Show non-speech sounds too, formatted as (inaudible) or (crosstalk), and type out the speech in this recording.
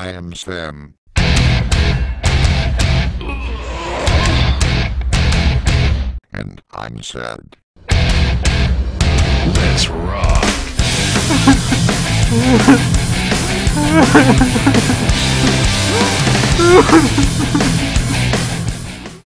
I am Sam. And I'm sad. Let's rock. (laughs)